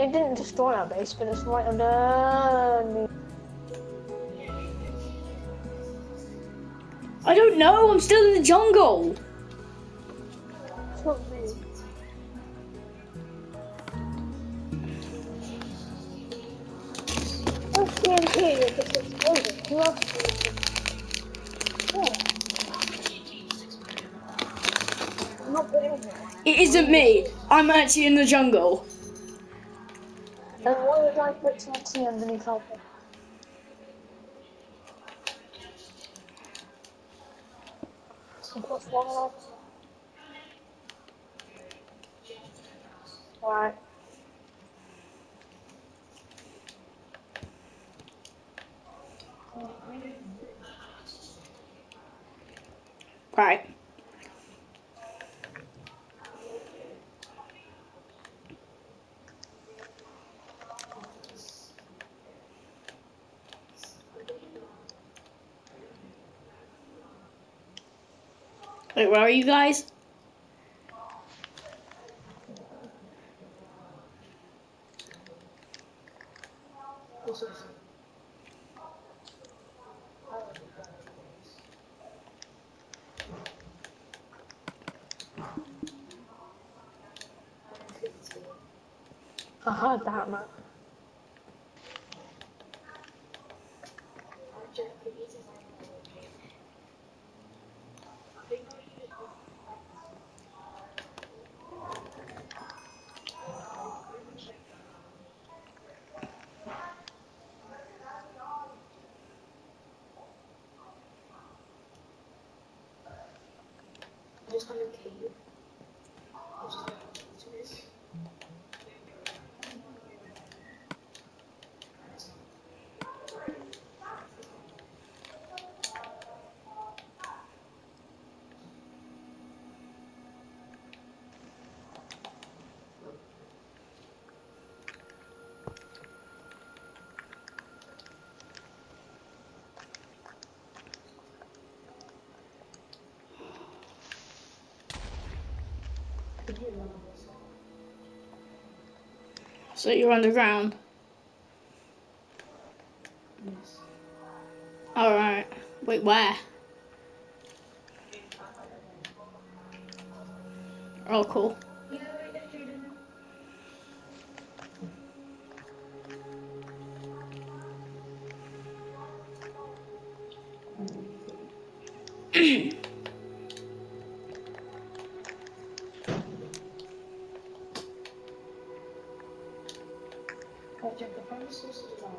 It didn't destroy our base, but it's right under. I don't know. I'm still in the jungle. It's not me. What's TNT if it's exploding? Who else is it? Yeah. I'm not it. It isn't me. I'm actually in the jungle. Then why would I put TNT underneath? What's wrong with Alright. Right. Wait, where are you guys? I heard that, man. So you're on the underground. Alright. Wait, where? Oh, cool. The 式是吧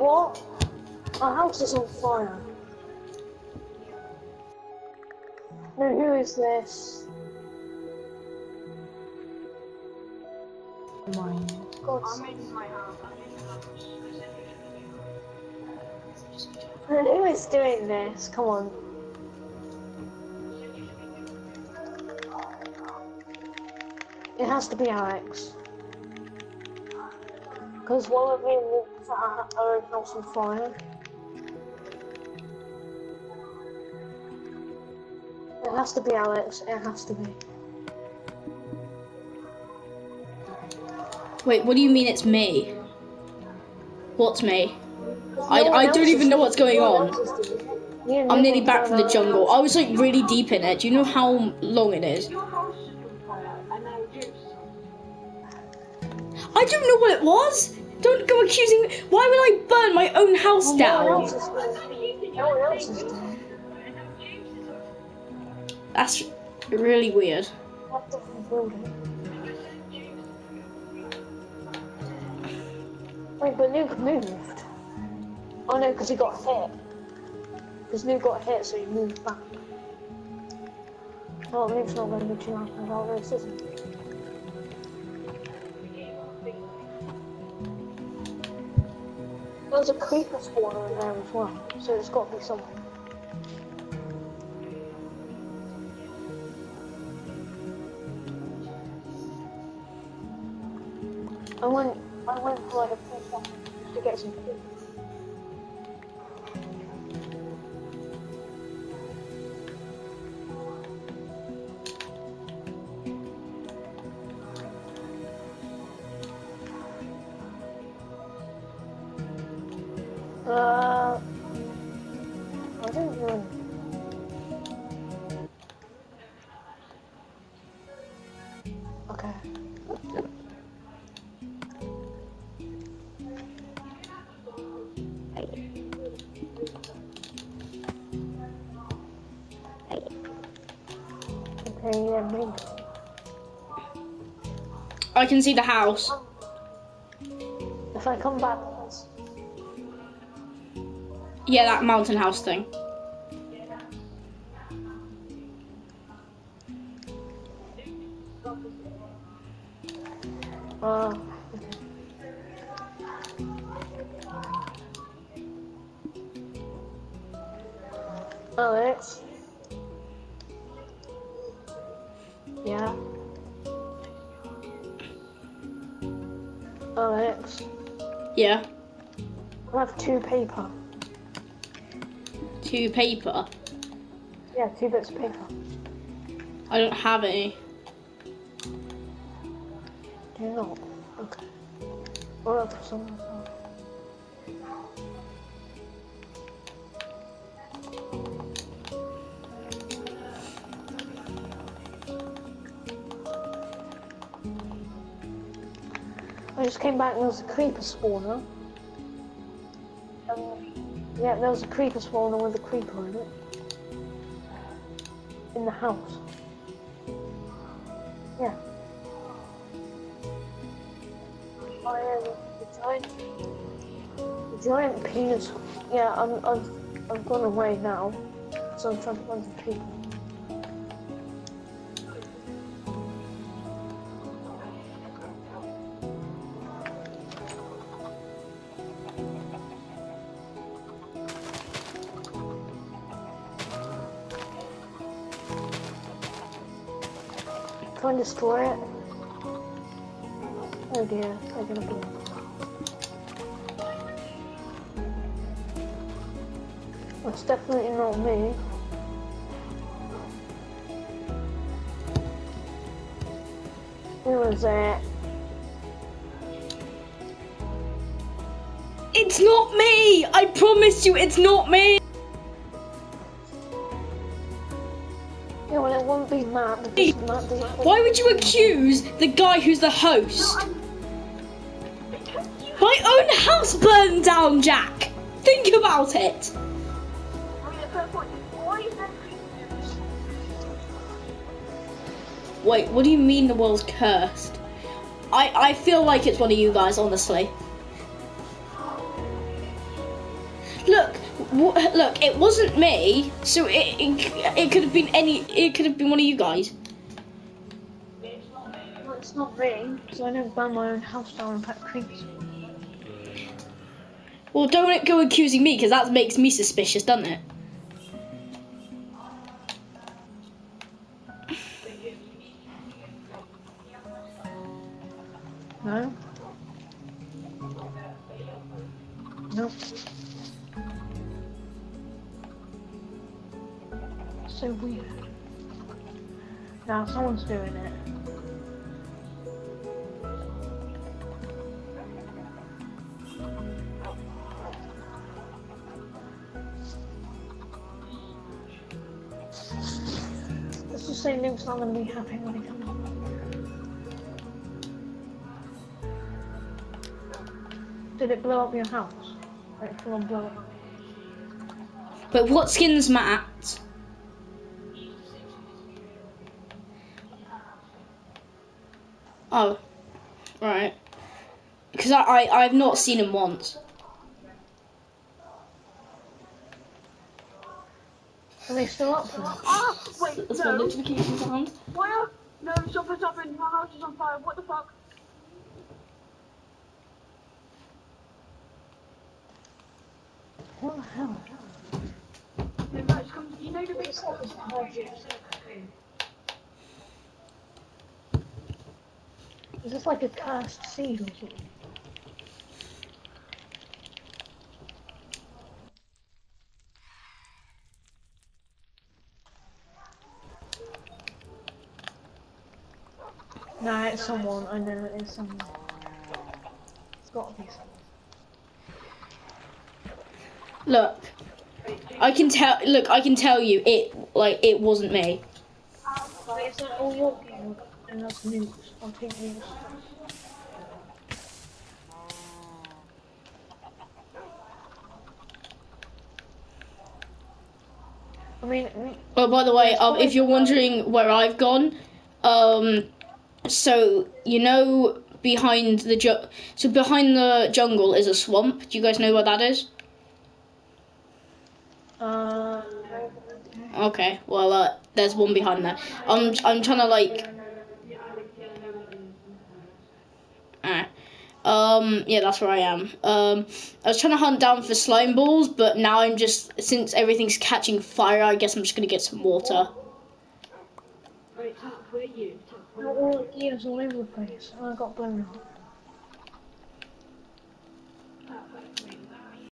what? Our house is on fire. No, who is this? Mine. God's making my house. And who is doing this? Come on. It has to be Alex. Because one of you walked our our house on fire. It has to be Alex. It has to be. Wait, what do you mean it's me? What's me? I, No one I don't even know what's going No on. else is doing it. You and I'm nearly back from the jungle. I was like really deep in it. Do you know how long it is? Your house is on fire, and now juice. I don't know what it was. Don't go accusing me. Why would I burn my own house No one down? else is doing. No one else is. That's really weird. Wait, but Luke moved. Oh no, because he got hit. Because Luke got hit, so he moved back. Well, Luke's not going to be too happy about this, There's a creeper spawner in there as well, so it's got to be somewhere. I went, I went for like a just to get some food. I can see the house. If I come back, Yeah, that mountain house thing. uh, Alex, Yeah. I have two paper. Two paper. Yeah, two bits of paper. I don't have any. Do you not? Okay. Or I'll put some I just came back and there was a creeper spawner. Um, yeah, there was a creeper spawner with a creeper in it. In the house. Yeah. I am the giant, the giant penis. Yeah, I'm, I've, I've gone away now, so I'm trying to find the people. Try and destroy it. Oh dear, they're gonna be. That's definitely not me. Who was that? It's not me! I promise you, it's not me! Doesn't. Why would you accuse the guy who's the host? My own house burned down, Jack! Think about it! Wait, what do you mean the world's cursed? I, I feel like it's one of you guys, honestly. Look, look, it wasn't me, so it, it, it could have been any, it could have been one of you guys. Well, it's not me because I don't burn my own house down and put creeps. Well, don't go accusing me, because that makes me suspicious, doesn't it? No. Nope. So weird. Now someone's doing it. Let's just say Luke's not gonna be happy when he comes home. Did it blow up your house? Like blow up. But what skin's Matt? Oh, right. Because I, I I've not seen him once. Are they still up for it? Wait, That's my no. notification sound. Why are no something's happened? My house is on fire. What the fuck? What the hell? No, guys, come. You know the big Is this like a cursed seed or something? Nah, it's someone. I know it is someone. It's gotta be someone. Look, I can tell. Look, I can tell you it. Like it wasn't me. Wait, is that all your game? And that's news. I'll take. I mean, I mean, Oh, by the way, um, if you're wondering where I've gone, um, so you know behind the ju- so behind the jungle is a swamp. Do you guys know where that is? uh, Okay, well, uh, there's one behind there. I'm I'm trying to like. Alright. Um, yeah, that's where I am. Um, I was trying to hunt down for slime balls, but now I'm just since everything's catching fire, I guess I'm just gonna get some water. Wait, Tuck, where are you? Tuck, where all the gears all over the place. and I got blown up.